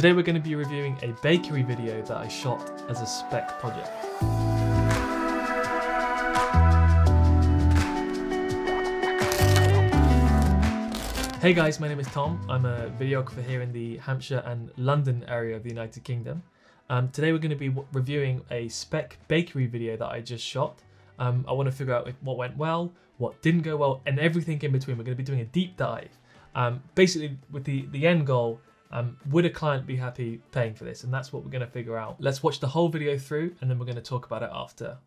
Today we're going to be reviewing a bakery video that I shot as a spec project. Hey guys, my name is Tom. I'm a videographer here in the Hampshire and London area of the United Kingdom. Um, today we're going to be reviewing a spec bakery video that I just shot. Um, I want to figure out what went well, what didn't go well, and everything in between. We're going to be doing a deep dive. Um, basically, with the, the end goal, um, would a client be happy paying for this? And that's what we're going to figure out. Let's watch the whole video through and then we're going to talk about it after.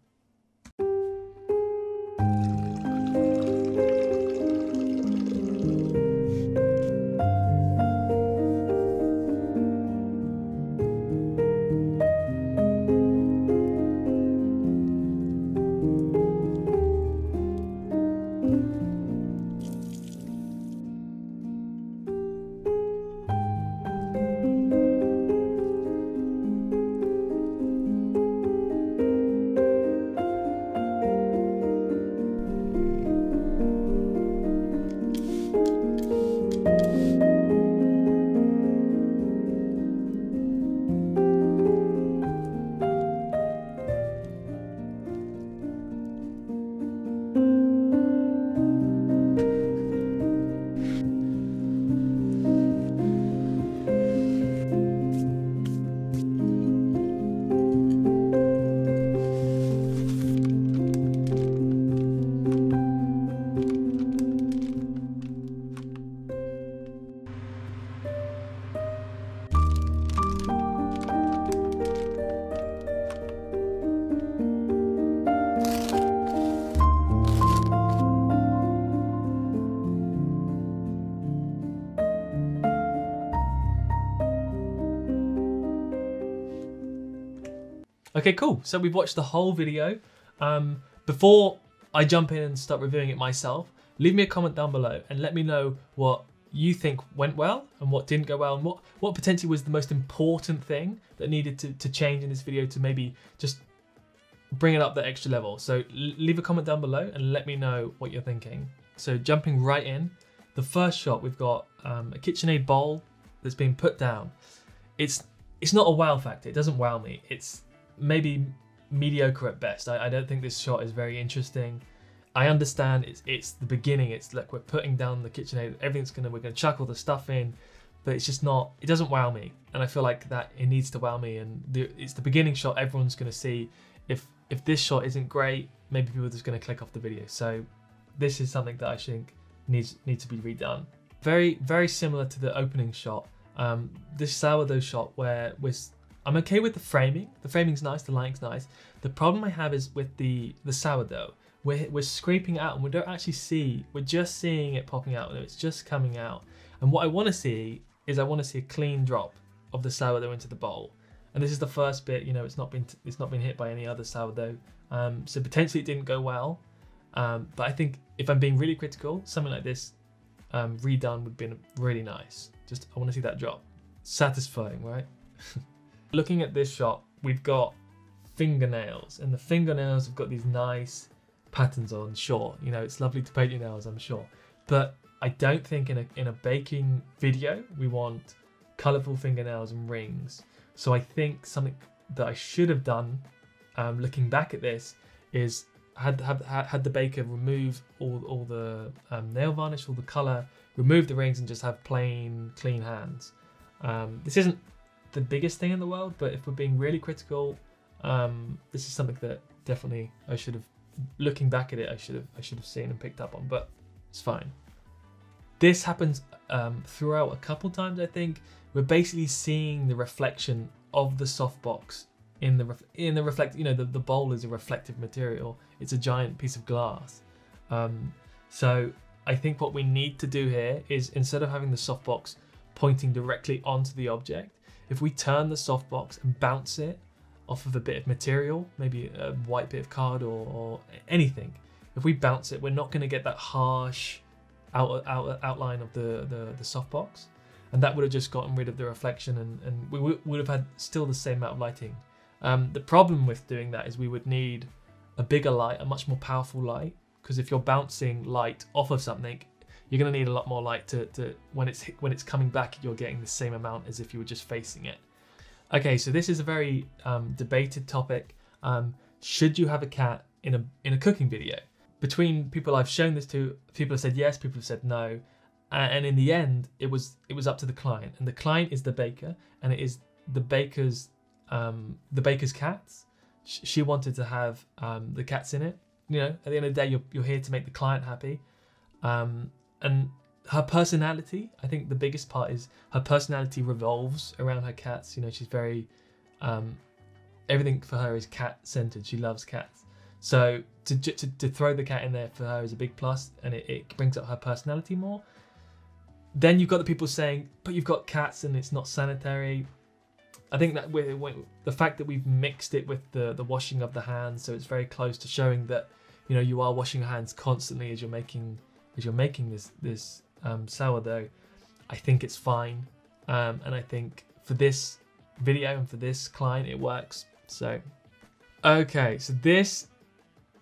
Okay, cool. So we've watched the whole video. Um, before I jump in and start reviewing it myself, leave me a comment down below and let me know what you think went well and what didn't go well and what, what potentially was the most important thing that needed to, to change in this video to maybe just bring it up the extra level. So leave a comment down below and let me know what you're thinking. So jumping right in, the first shot we've got um, a KitchenAid bowl that's been put down. It's it's not a wow factor. It doesn't wow me. It's maybe mediocre at best. I, I don't think this shot is very interesting. I understand it's it's the beginning. It's like we're putting down the KitchenAid. Everything's gonna we're gonna chuck all the stuff in, but it's just not. It doesn't wow me, and I feel like that it needs to wow me. And the, it's the beginning shot. Everyone's gonna see. If if this shot isn't great, maybe people are just gonna click off the video. So this is something that I think needs needs to be redone. Very very similar to the opening shot. Um, this sourdough shot where we're I'm okay with the framing. The framing's nice, the lighting's nice. The problem I have is with the, the sourdough. We're, we're scraping out and we don't actually see, we're just seeing it popping out. It's just coming out. And what I want to see is I want to see a clean drop of the sourdough into the bowl. And this is the first bit, you know, it's not been it's not been hit by any other sourdough. Um, so potentially it didn't go well. Um, but I think if I'm being really critical, something like this um, redone would be really nice. Just I want to see that drop. Satisfying, right? Looking at this shot, we've got fingernails, and the fingernails have got these nice patterns on. Sure, you know, it's lovely to paint your nails, I'm sure. But I don't think in a, in a baking video, we want colourful fingernails and rings. So I think something that I should have done, um, looking back at this, is had had had the baker remove all all the um, nail varnish, all the colour, remove the rings, and just have plain clean hands. Um, this isn't the biggest thing in the world, but if we're being really critical, um, this is something that definitely I should have. Looking back at it, I should have I should have seen and picked up on, but it's fine. This happens um, throughout a couple times. I think we're basically seeing the reflection of the softbox in the in the reflect. You know, the, the bowl is a reflective material. It's a giant piece of glass. Um, so I think what we need to do here is instead of having the softbox pointing directly onto the object, if we turn the softbox and bounce it off of a bit of material, maybe a white bit of card or, or anything, if we bounce it, we're not going to get that harsh out, out, outline of the, the, the softbox. And that would have just gotten rid of the reflection and, and we would have had still the same amount of lighting. Um, the problem with doing that is we would need a bigger light, a much more powerful light, because if you're bouncing light off of something, you're going to need a lot more light to, to when it's when it's coming back, you're getting the same amount as if you were just facing it. Okay, so this is a very um, debated topic. Um, should you have a cat in a in a cooking video? Between people I've shown this to, people have said yes, people have said no, and in the end, it was it was up to the client, and the client is the baker, and it is the baker's um, the baker's cats. She wanted to have um, the cats in it. You know, at the end of the day, you're you're here to make the client happy, um, and her personality. I think the biggest part is her personality revolves around her cats. You know, she's very um, everything for her is cat centered. She loves cats. So to, to, to throw the cat in there for her is a big plus, and it, it brings up her personality more. Then you've got the people saying, but you've got cats and it's not sanitary. I think that we're, the fact that we've mixed it with the, the washing of the hands, so it's very close to showing that you know you are washing your hands constantly as you're making as you're making this this um, sourdough. I think it's fine, um, and I think for this video and for this client it works. So, okay, so this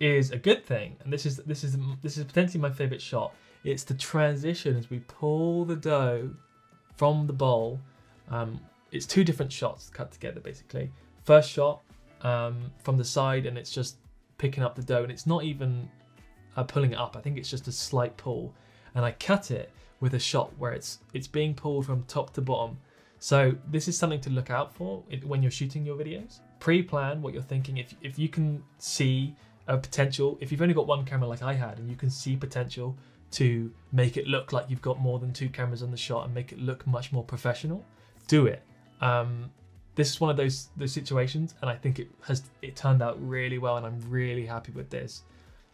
is a good thing, and this is this is this is potentially my favorite shot. It's the transition as we pull the dough from the bowl. Um, it's two different shots cut together basically. First shot um, from the side, and it's just picking up the dough, and it's not even uh, pulling it up. I think it's just a slight pull, and I cut it with a shot where it's it's being pulled from top to bottom. So this is something to look out for when you're shooting your videos. Pre-plan what you're thinking. If if you can see a potential, if you've only got one camera like I had, and you can see potential to make it look like you've got more than two cameras on the shot and make it look much more professional, do it. Um, this is one of those those situations, and I think it has it turned out really well, and I'm really happy with this.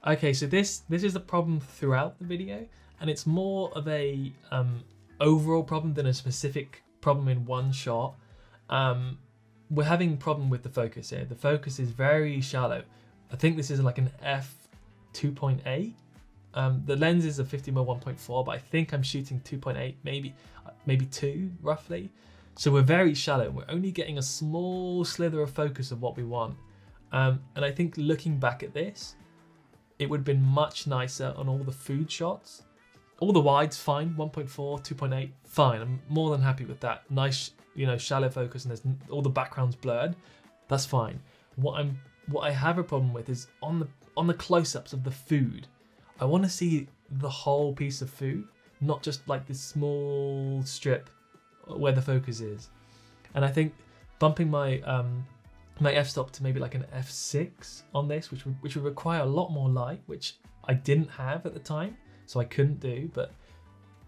Okay, so this this is the problem throughout the video, and it's more of a um, overall problem than a specific problem in one shot. Um, we're having problem with the focus here. The focus is very shallow. I think this is like an f 2.8. Um, the lens is a 50mm 1.4, but I think I'm shooting 2.8, maybe maybe two roughly. So we're very shallow. We're only getting a small slither of focus of what we want. Um, and I think looking back at this, it would have been much nicer on all the food shots. All the wides, fine, 1.4, 2.8, fine. I'm more than happy with that. Nice, you know, shallow focus and there's all the backgrounds blurred. That's fine. What I'm, what I have a problem with is on the on the close-ups of the food. I want to see the whole piece of food, not just like this small strip where the focus is. And I think bumping my um, my f-stop to maybe like an f6 on this, which would, which would require a lot more light, which I didn't have at the time, so I couldn't do, but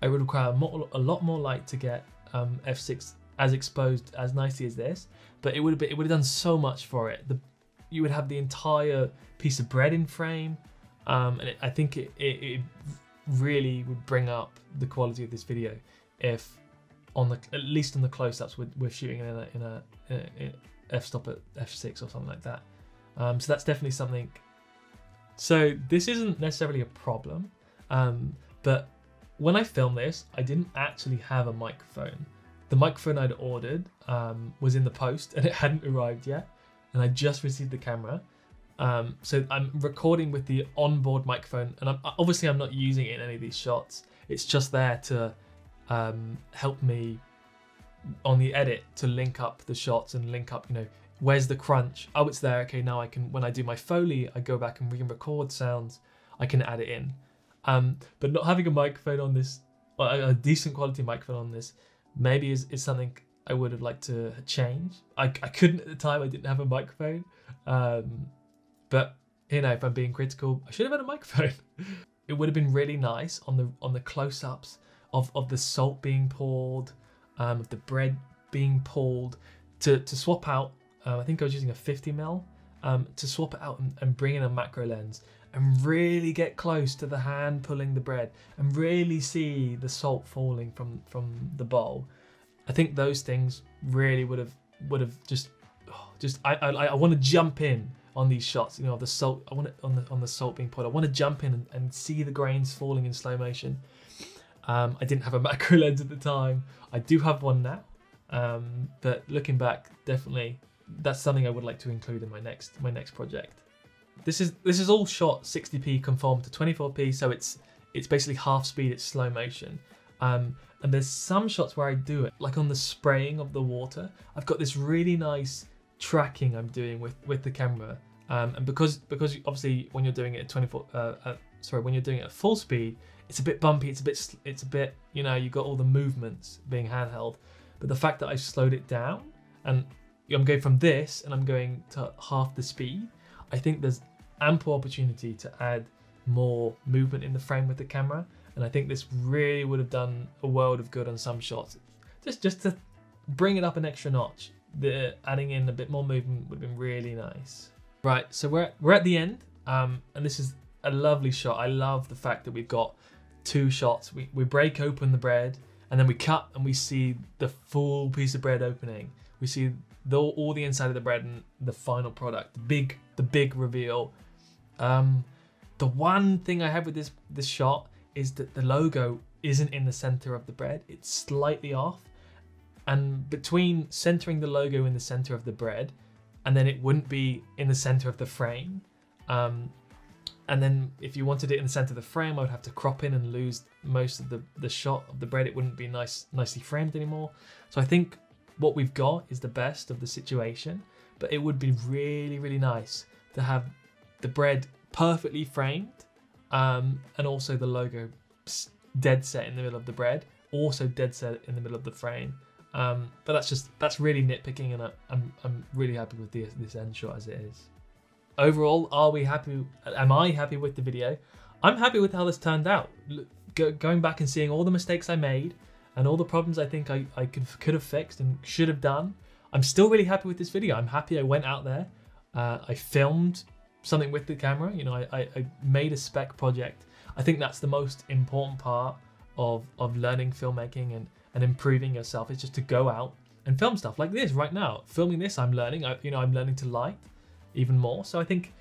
I would require more, a lot more light to get um, f6 as exposed as nicely as this, but it would have been, it would have done so much for it. The, you would have the entire piece of bread in frame, um, and it, I think it, it, it really would bring up the quality of this video if on the at least on the close-ups we're, we're shooting in a, in a, in a f-stop at f6 or something like that. Um, so that's definitely something. So this isn't necessarily a problem, um, but when I filmed this, I didn't actually have a microphone. The microphone I'd ordered um, was in the post and it hadn't arrived yet, and I just received the camera. Um, so I'm recording with the onboard microphone, and I'm, obviously I'm not using it in any of these shots. It's just there to um, help me on the edit to link up the shots and link up, you know, where's the crunch? Oh, it's there. Okay, now I can, when I do my Foley, I go back and re-record sounds. I can add it in. Um, but not having a microphone on this, a, decent quality microphone on this, maybe is, is something I would have liked to change. I, I couldn't at the time, I didn't have a microphone. Um, but, you know, if I'm being critical, I should have had a microphone. it would have been really nice on the on the close-ups of, of the salt being poured, um, of the bread being pulled to, to swap out. Uh, I think I was using a 50 mil um, to swap it out and, and bring in a macro lens and really get close to the hand pulling the bread and really see the salt falling from from the bowl. I think those things really would have would have just oh, just I I, I want to jump in on these shots. You know, the salt. I want it on the on the salt being poured. I want to jump in and, and see the grains falling in slow motion. Um, I didn't have a macro lens at the time. I do have one now, um, but looking back, definitely that's something I would like to include in my next my next project. This is this is all shot 60p conformed to 24p, so it's it's basically half speed, it's slow motion. Um, and there's some shots where I do it, like on the spraying of the water. I've got this really nice tracking I'm doing with with the camera, um, and because because obviously when you're doing it at 24, uh, uh, sorry, when you're doing it at full speed, it's a bit bumpy. It's a bit it's a bit you know you got all the movements being handheld, but the fact that I've slowed it down and I'm going from this and I'm going to half the speed, I think there's ample opportunity to add more movement in the frame with the camera and I think this really would have done a world of good on some shots. Just just to bring it up an extra notch. The adding in a bit more movement would have been really nice. Right, so we're we're at the end, um, and this is a lovely shot. I love the fact that we've got two shots. We we break open the bread, and then we cut and we see the full piece of bread opening. We see the, all the inside of the bread and the final product, the big the big reveal. Um, the one thing I have with this this shot is that the logo isn't in the center of the bread, it's slightly off. And between centering the logo in the center of the bread and then it wouldn't be in the center of the frame. Um, and then if you wanted it in the center of the frame, I would have to crop in and lose most of the, the shot of the bread. It wouldn't be nice, nicely framed anymore. So I think what we've got is the best of the situation, but it would be really, really nice to have the bread perfectly framed um, and also the logo dead set in the middle of the bread, also dead set in the middle of the frame. Um, but that's just that's really nitpicking, and I, I'm I'm really happy with this this end shot as it is. Overall, are we happy? Am I happy with the video? I'm happy with how this turned out. Go, going back and seeing all the mistakes I made and all the problems I think I, I could could have fixed and should have done. I'm still really happy with this video. I'm happy I went out there. Uh, I filmed something with the camera. You know, I, I, I made a spec project. I think that's the most important part of of learning filmmaking and and improving yourself is just to go out and film stuff like this right now. Filming this, I'm learning. I, you know, I'm learning to light even more. So I think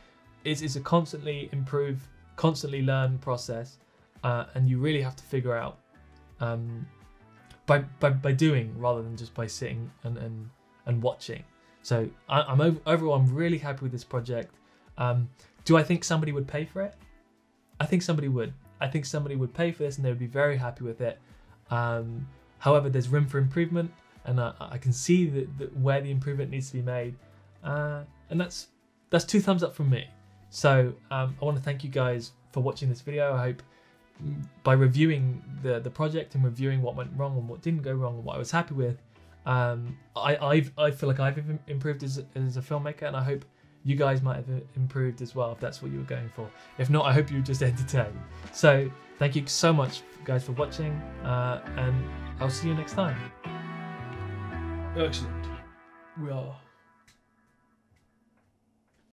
it's, it's a constantly improve, constantly learn process, uh, and you really have to figure out um, by, by by doing rather than just by sitting and and, and watching. So I, am over, overall, I'm really happy with this project. Um, do I think somebody would pay for it? I think somebody would. I think somebody would pay for this and they would be very happy with it. Um, however, there's room for improvement, and I, I can see that, that, where the improvement needs to be made. Uh, and that's that's two thumbs up from me. So um, I want to thank you guys for watching this video. I hope by reviewing the the project and reviewing what went wrong and what didn't go wrong and what I was happy with, um, I I've, I feel like I've improved as, as a filmmaker, and I hope you guys might have improved as well if that's what you were going for. If not, I hope you were just entertained. So thank you so much, guys, for watching, uh, and I'll see you next time. Excellent. We are